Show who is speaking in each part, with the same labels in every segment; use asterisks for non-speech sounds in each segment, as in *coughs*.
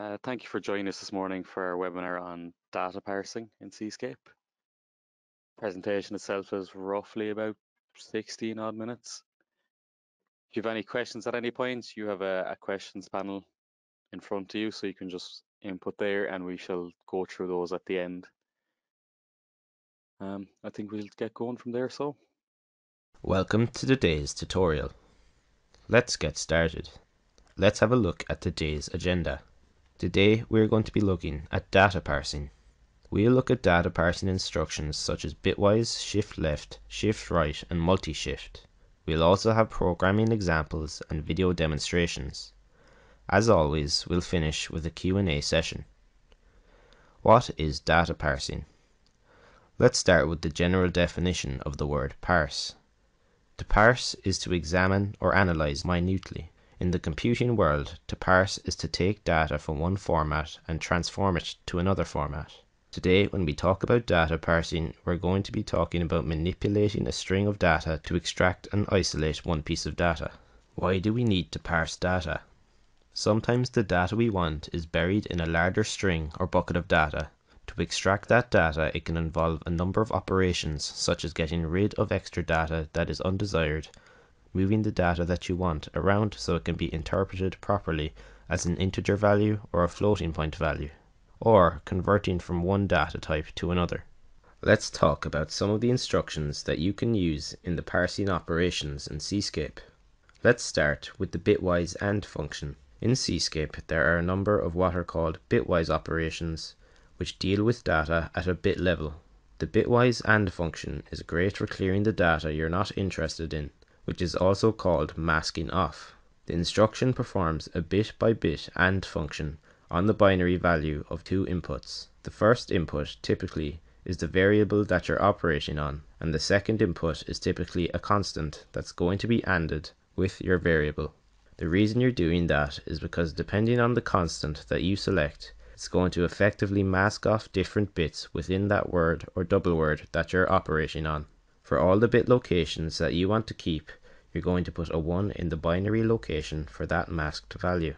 Speaker 1: Uh, thank you for joining us this morning for our webinar on data parsing in Cscape. Presentation itself is roughly about 16 odd minutes. If you have any questions at any point, you have a, a questions panel in front of you, so you can just input there and we shall go through those at the end. Um, I think we'll get going from there, so.
Speaker 2: Welcome to today's tutorial. Let's get started. Let's have a look at today's agenda. Today we're going to be looking at data parsing. We'll look at data parsing instructions such as bitwise, shift left, shift right and multi-shift. We'll also have programming examples and video demonstrations. As always, we'll finish with a Q&A session. What is data parsing? Let's start with the general definition of the word parse. To parse is to examine or analyze minutely. In the computing world, to parse is to take data from one format and transform it to another format. Today, when we talk about data parsing, we're going to be talking about manipulating a string of data to extract and isolate one piece of data. Why do we need to parse data? Sometimes the data we want is buried in a larger string or bucket of data. To extract that data, it can involve a number of operations, such as getting rid of extra data that is undesired moving the data that you want around so it can be interpreted properly as an integer value or a floating point value, or converting from one data type to another. Let's talk about some of the instructions that you can use in the parsing operations in Cscape. Let's start with the bitwise AND function. In Cscape, there are a number of what are called bitwise operations, which deal with data at a bit level. The bitwise AND function is great for clearing the data you're not interested in which is also called masking off. The instruction performs a bit by bit AND function on the binary value of two inputs. The first input typically is the variable that you're operating on, and the second input is typically a constant that's going to be ANDed with your variable. The reason you're doing that is because depending on the constant that you select, it's going to effectively mask off different bits within that word or double word that you're operating on. For all the bit locations that you want to keep, you're going to put a 1 in the binary location for that masked value.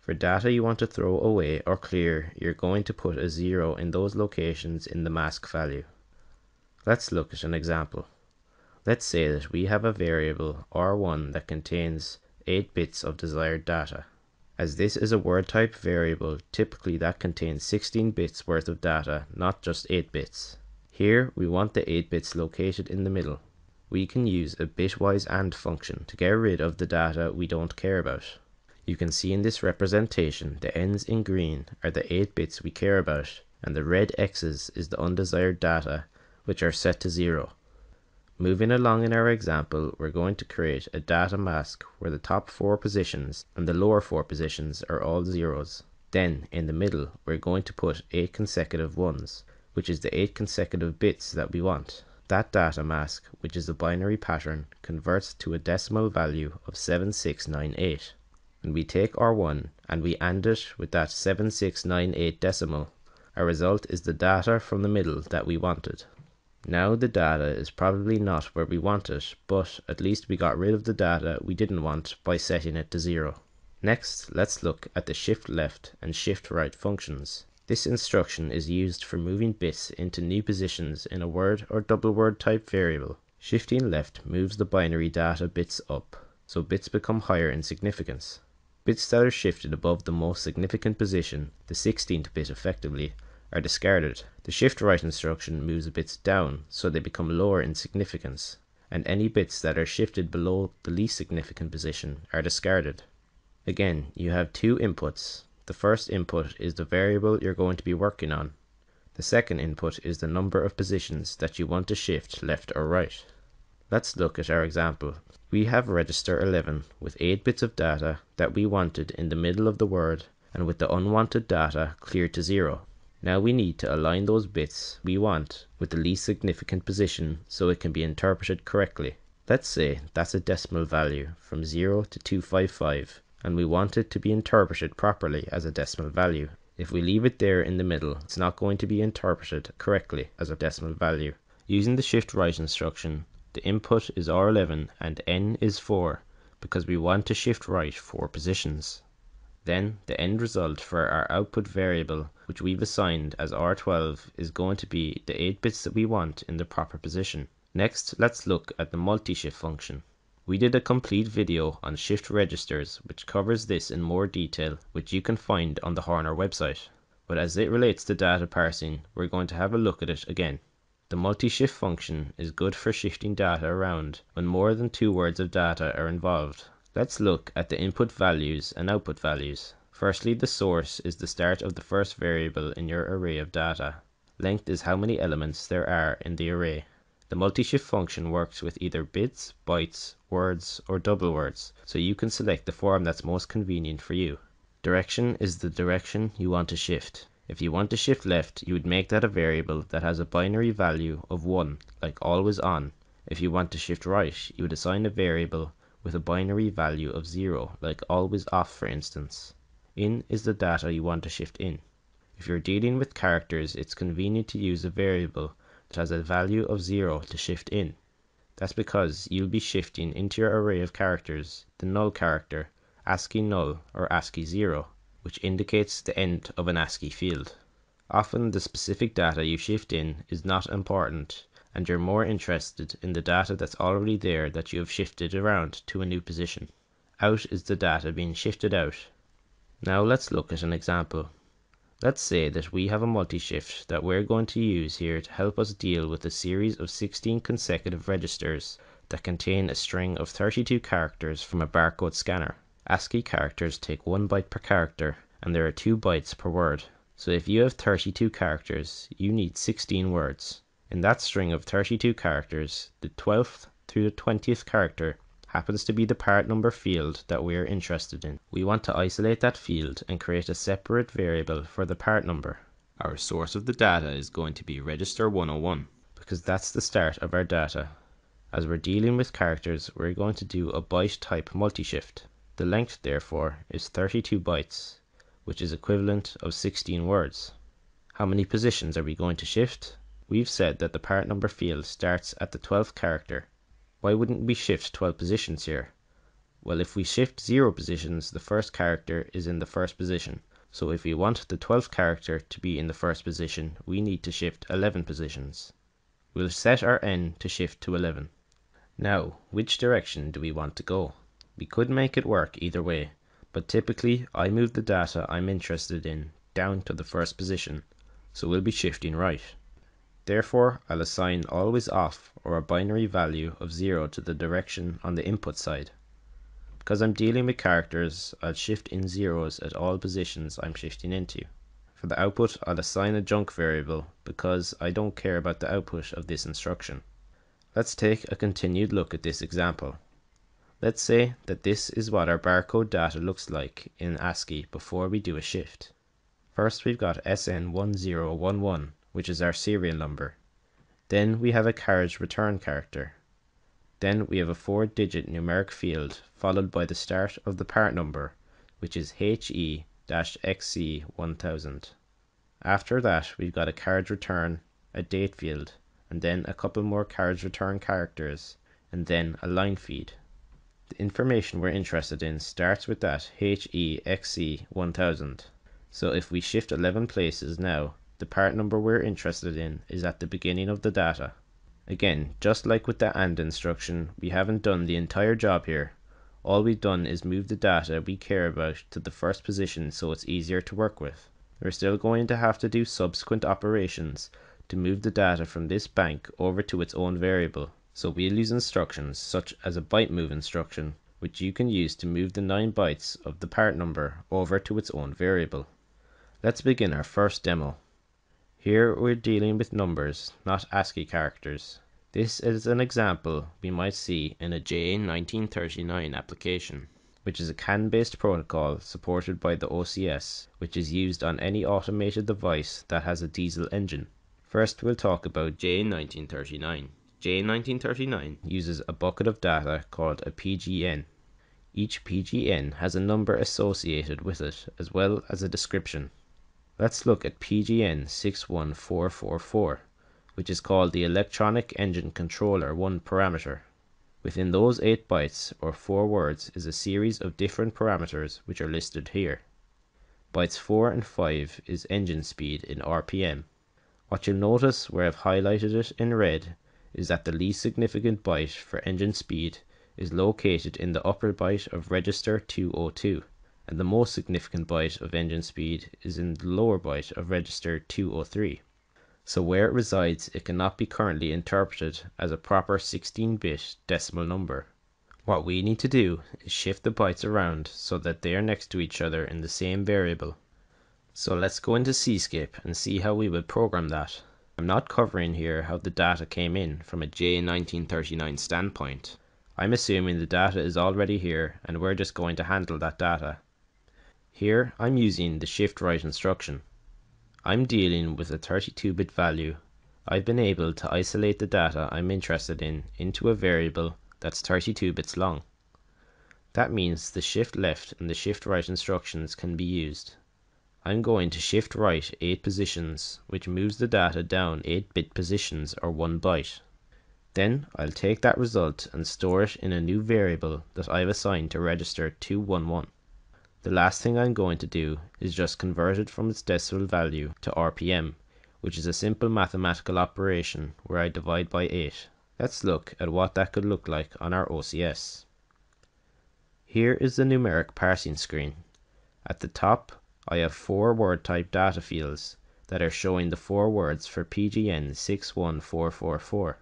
Speaker 2: For data you want to throw away or clear, you're going to put a 0 in those locations in the mask value. Let's look at an example. Let's say that we have a variable R1 that contains 8 bits of desired data. As this is a word type variable, typically that contains 16 bits worth of data, not just 8 bits. Here we want the 8 bits located in the middle we can use a bitwise AND function to get rid of the data we don't care about. You can see in this representation the ends in green are the 8 bits we care about and the red X's is the undesired data which are set to 0. Moving along in our example, we're going to create a data mask where the top 4 positions and the lower 4 positions are all zeros. Then, in the middle, we're going to put 8 consecutive ones, which is the 8 consecutive bits that we want. That data mask, which is a binary pattern, converts to a decimal value of 7698. And we take R1 and we AND it with that 7698 decimal, our result is the data from the middle that we wanted. Now the data is probably not where we want it, but at least we got rid of the data we didn't want by setting it to zero. Next, let's look at the shift left and shift right functions. This instruction is used for moving bits into new positions in a word or double word type variable. Shifting left moves the binary data bits up, so bits become higher in significance. Bits that are shifted above the most significant position, the 16th bit effectively, are discarded. The shift right instruction moves the bits down, so they become lower in significance, and any bits that are shifted below the least significant position are discarded. Again, you have two inputs, the first input is the variable you're going to be working on. The second input is the number of positions that you want to shift left or right. Let's look at our example. We have register 11 with 8 bits of data that we wanted in the middle of the word and with the unwanted data cleared to 0. Now we need to align those bits we want with the least significant position so it can be interpreted correctly. Let's say that's a decimal value from 0 to 255 and we want it to be interpreted properly as a decimal value. If we leave it there in the middle, it's not going to be interpreted correctly as a decimal value. Using the shift right instruction, the input is R11 and N is 4 because we want to shift right 4 positions. Then the end result for our output variable, which we've assigned as R12, is going to be the 8 bits that we want in the proper position. Next, let's look at the multi-shift function. We did a complete video on shift registers which covers this in more detail which you can find on the Horner website. But as it relates to data parsing, we're going to have a look at it again. The multi-shift function is good for shifting data around when more than two words of data are involved. Let's look at the input values and output values. Firstly, the source is the start of the first variable in your array of data. Length is how many elements there are in the array. The multi-shift function works with either bits, bytes, words, or double words, so you can select the form that's most convenient for you. Direction is the direction you want to shift. If you want to shift left, you would make that a variable that has a binary value of 1, like always on. If you want to shift right, you would assign a variable with a binary value of 0, like always off for instance. In is the data you want to shift in. If you're dealing with characters, it's convenient to use a variable that has a value of 0 to shift in. That's because you'll be shifting into your array of characters the null character, ASCII null or ASCII 0, which indicates the end of an ASCII field. Often the specific data you shift in is not important and you're more interested in the data that's already there that you have shifted around to a new position. Out is the data being shifted out. Now let's look at an example. Let's say that we have a multi-shift that we're going to use here to help us deal with a series of 16 consecutive registers that contain a string of 32 characters from a barcode scanner. ASCII characters take 1 byte per character and there are 2 bytes per word. So if you have 32 characters, you need 16 words. In that string of 32 characters, the 12th through the 20th character happens to be the part number field that we are interested in. We want to isolate that field and create a separate variable for the part number. Our source of the data is going to be register 101 because that's the start of our data. As we're dealing with characters, we're going to do a byte type multi-shift. The length, therefore, is 32 bytes, which is equivalent of 16 words. How many positions are we going to shift? We've said that the part number field starts at the 12th character why wouldn't we shift 12 positions here? Well, if we shift 0 positions, the first character is in the first position. So if we want the 12th character to be in the first position, we need to shift 11 positions. We'll set our n to shift to 11. Now, which direction do we want to go? We could make it work either way, but typically I move the data I'm interested in down to the first position, so we'll be shifting right. Therefore, I'll assign always off or a binary value of 0 to the direction on the input side. Because I'm dealing with characters, I'll shift in zeros at all positions I'm shifting into. For the output, I'll assign a junk variable because I don't care about the output of this instruction. Let's take a continued look at this example. Let's say that this is what our barcode data looks like in ASCII before we do a shift. First we've got SN1011 which is our serial number. Then we have a carriage return character. Then we have a four digit numeric field followed by the start of the part number, which is HE-XC1000. After that, we've got a carriage return, a date field, and then a couple more carriage return characters, and then a line feed. The information we're interested in starts with that HE-XC1000. So if we shift 11 places now, the part number we're interested in is at the beginning of the data. Again, just like with the AND instruction, we haven't done the entire job here. All we've done is move the data we care about to the first position so it's easier to work with. We're still going to have to do subsequent operations to move the data from this bank over to its own variable. So we'll use instructions such as a byte move instruction, which you can use to move the 9 bytes of the part number over to its own variable. Let's begin our first demo. Here we're dealing with numbers, not ASCII characters. This is an example we might see in a J1939 application, which is a CAN-based protocol supported by the OCS, which is used on any automated device that has a diesel engine. First we'll talk about J1939. J1939 uses a bucket of data called a PGN. Each PGN has a number associated with it as well as a description. Let's look at PGN 61444, which is called the Electronic Engine Controller 1 parameter. Within those 8 bytes or 4 words is a series of different parameters which are listed here. bytes 4 and 5 is engine speed in RPM. What you'll notice where I've highlighted it in red is that the least significant byte for engine speed is located in the upper byte of register 202 and the most significant byte of engine speed is in the lower byte of register 203. So where it resides it cannot be currently interpreted as a proper 16-bit decimal number. What we need to do is shift the bytes around so that they are next to each other in the same variable. So let's go into Cscape and see how we would program that. I'm not covering here how the data came in from a J1939 standpoint. I'm assuming the data is already here and we're just going to handle that data. Here I'm using the shift right instruction. I'm dealing with a 32-bit value. I've been able to isolate the data I'm interested in into a variable that's 32 bits long. That means the shift left and the shift right instructions can be used. I'm going to shift right 8 positions, which moves the data down 8 bit positions or 1 byte. Then I'll take that result and store it in a new variable that I've assigned to register 211. The last thing I'm going to do is just convert it from its decimal value to RPM, which is a simple mathematical operation where I divide by 8. Let's look at what that could look like on our OCS. Here is the numeric parsing screen. At the top, I have four word type data fields that are showing the four words for PGN 61444.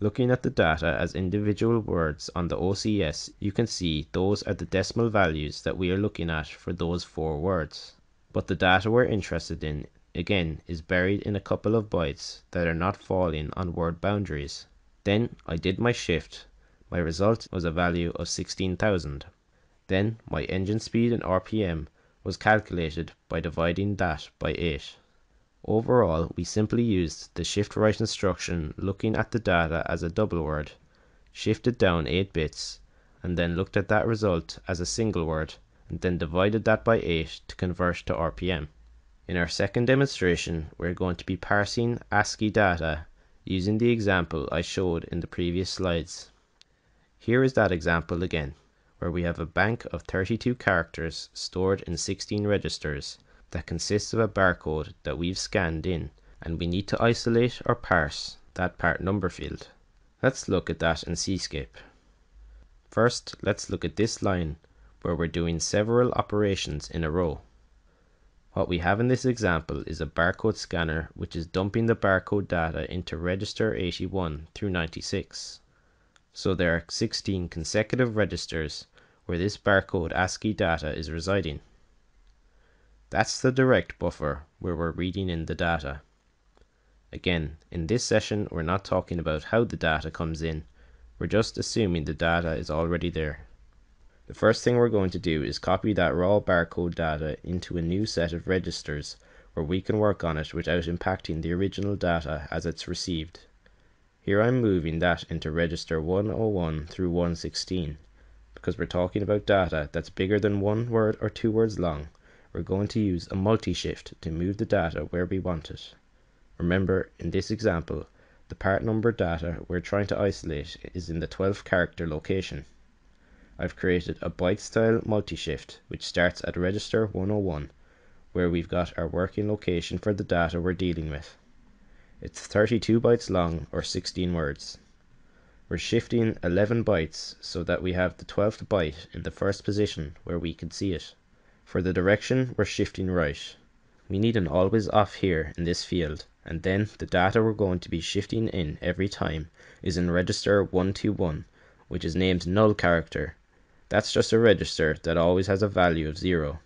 Speaker 2: Looking at the data as individual words on the OCS, you can see those are the decimal values that we are looking at for those four words. But the data we're interested in, again, is buried in a couple of bytes that are not falling on word boundaries. Then I did my shift. My result was a value of 16,000. Then my engine speed in RPM was calculated by dividing that by 8. Overall, we simply used the shift right instruction looking at the data as a double word, shifted down 8 bits, and then looked at that result as a single word, and then divided that by 8 to convert to RPM. In our second demonstration, we're going to be parsing ASCII data using the example I showed in the previous slides. Here is that example again, where we have a bank of 32 characters stored in 16 registers that consists of a barcode that we've scanned in, and we need to isolate or parse that part number field. Let's look at that in Cscape. First, let's look at this line where we're doing several operations in a row. What we have in this example is a barcode scanner which is dumping the barcode data into register 81 through 96. So there are 16 consecutive registers where this barcode ASCII data is residing. That's the direct buffer where we're reading in the data. Again, in this session we're not talking about how the data comes in, we're just assuming the data is already there. The first thing we're going to do is copy that raw barcode data into a new set of registers where we can work on it without impacting the original data as it's received. Here I'm moving that into register 101 through 116. Because we're talking about data that's bigger than one word or two words long, we're going to use a multi-shift to move the data where we want it. Remember, in this example, the part number data we're trying to isolate is in the 12th character location. I've created a byte style multi-shift which starts at register 101 where we've got our working location for the data we're dealing with. It's 32 bytes long or 16 words. We're shifting 11 bytes so that we have the 12th byte in the first position where we can see it. For the direction we're shifting right. We need an always off here in this field and then the data we're going to be shifting in every time is in register 121 which is named null character that's just a register that always has a value of 0.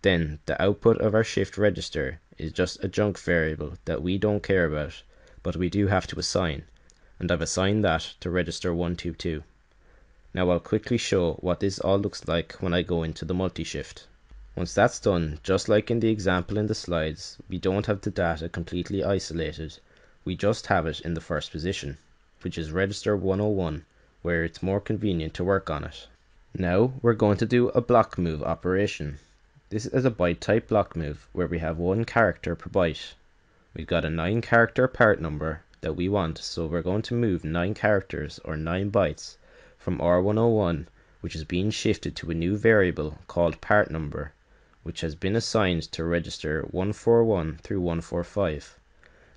Speaker 2: Then the output of our shift register is just a junk variable that we don't care about, but we do have to assign, and I've assigned that to register 122. Now I'll quickly show what this all looks like when I go into the multi-shift. Once that's done, just like in the example in the slides, we don't have the data completely isolated, we just have it in the first position, which is register 101, where it's more convenient to work on it. Now we're going to do a block move operation. This is a byte type block move where we have one character per byte. We've got a 9 character part number that we want so we're going to move 9 characters or 9 bytes from R101 which is being shifted to a new variable called part number which has been assigned to register 141 through 145.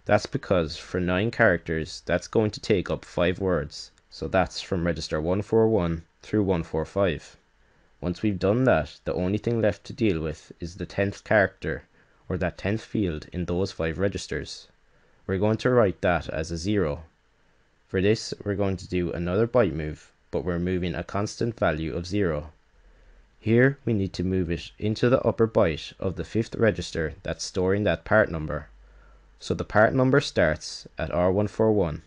Speaker 2: That's because for 9 characters, that's going to take up 5 words, so that's from register 141 through 145. Once we've done that, the only thing left to deal with is the 10th character, or that 10th field in those 5 registers. We're going to write that as a 0. For this, we're going to do another byte move, but we're moving a constant value of 0. Here we need to move it into the upper byte of the fifth register that's storing that part number. So the part number starts at R141.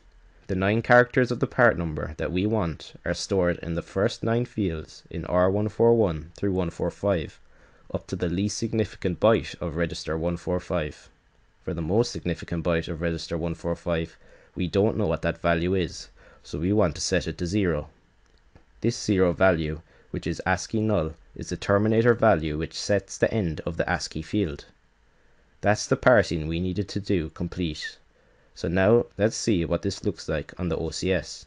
Speaker 2: The 9 characters of the part number that we want are stored in the first 9 fields in R141 through 145 up to the least significant byte of register 145. For the most significant byte of register 145, we don't know what that value is, so we want to set it to 0. This 0 value, which is ASCII null, is the terminator value which sets the end of the ASCII field. That's the parsing we needed to do complete. So now let's see what this looks like on the OCS.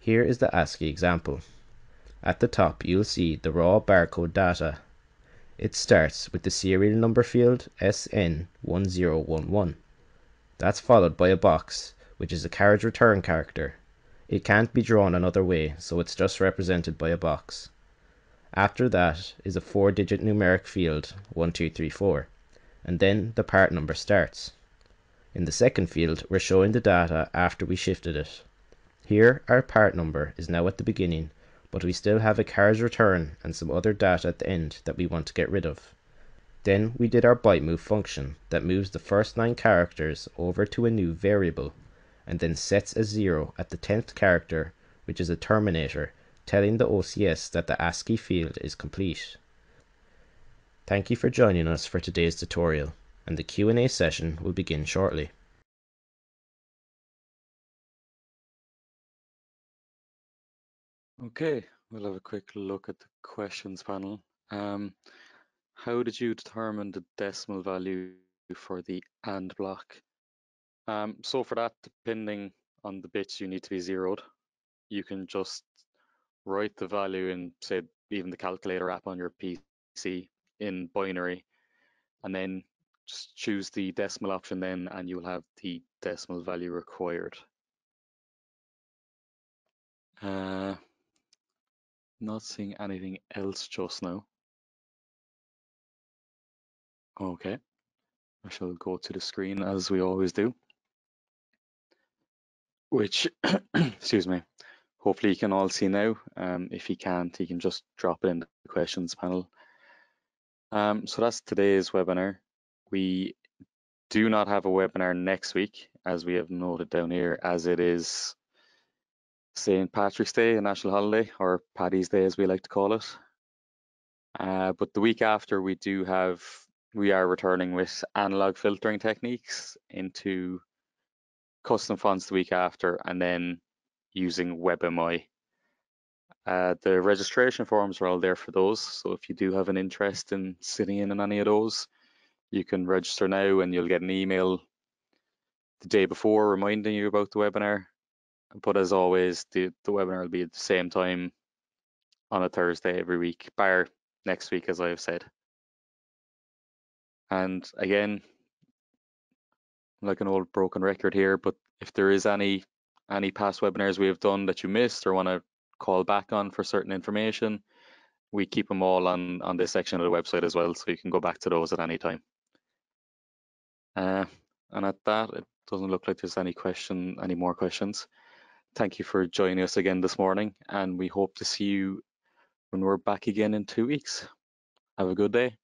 Speaker 2: Here is the ASCII example. At the top you'll see the raw barcode data. It starts with the serial number field SN1011. That's followed by a box, which is a carriage return character. It can't be drawn another way, so it's just represented by a box. After that is a four digit numeric field 1234 and then the part number starts. In the second field we're showing the data after we shifted it. Here our part number is now at the beginning but we still have a carriage return and some other data at the end that we want to get rid of. Then we did our byte move function that moves the first 9 characters over to a new variable and then sets a 0 at the 10th character which is a terminator telling the OCS that the ASCII field is complete. Thank you for joining us for today's tutorial, and the Q&A session will begin shortly.
Speaker 1: Okay, we'll have a quick look at the questions panel. Um, how did you determine the decimal value for the AND block? Um, so for that, depending on the bits you need to be zeroed, you can just write the value in, say, even the calculator app on your PC in binary, and then just choose the decimal option then, and you'll have the decimal value required. Uh, not seeing anything else just now. Okay, I shall go to the screen as we always do. Which, *coughs* excuse me, hopefully you can all see now. Um, if you can't, you can just drop it in the questions panel. Um, so that's today's webinar. We do not have a webinar next week, as we have noted down here, as it is St. Patrick's Day, a national holiday, or Paddy's Day as we like to call it. Uh, but the week after, we do have, we are returning with analog filtering techniques into custom fonts the week after, and then using WebMI. Uh, the registration forms are all there for those. So if you do have an interest in sitting in on any of those, you can register now and you'll get an email the day before reminding you about the webinar. But as always, the, the webinar will be at the same time on a Thursday every week, bar next week, as I've said. And again, like an old broken record here, but if there is any any past webinars we have done that you missed or want to call back on for certain information, we keep them all on, on this section of the website as well, so you can go back to those at any time. Uh, and at that, it doesn't look like there's any question, any more questions. Thank you for joining us again this morning, and we hope to see you when we're back again in two weeks. Have a good day.